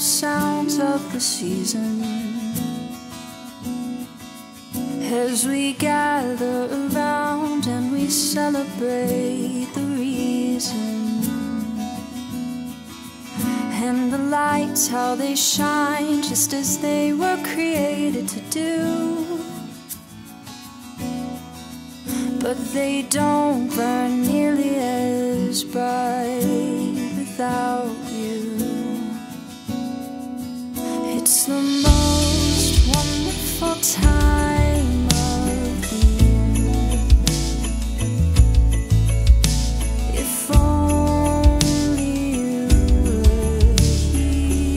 sounds of the season. As we gather around and we celebrate the reason. And the lights, how they shine just as they were created to do. But they don't burn nearly as bright without It's the most wonderful time of the year. If only you were here.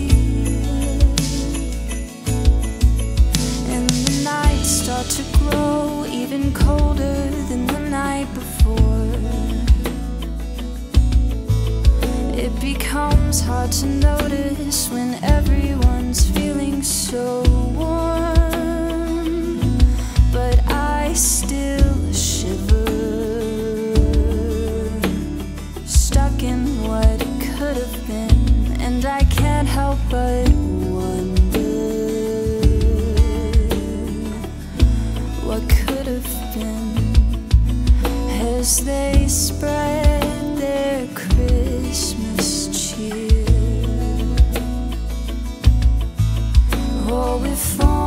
And the nights start to grow even colder than the night before. It becomes hard to notice when feeling so warm. But I still shiver, stuck in what could have been, and I can't help but wonder what could have been as they spread Oh, if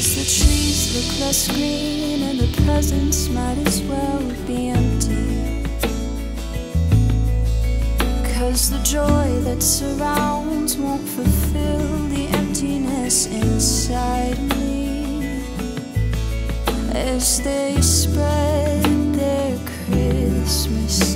Cause the trees look less green and the presents might as well be empty. Cause the joy that surrounds won't fulfill the emptiness inside me. As they spread their Christmas